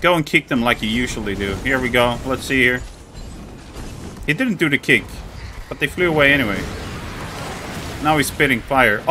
Go and kick them like you usually do. Here we go. Let's see here. He didn't do the kick, but they flew away anyway. Now he's spitting fire.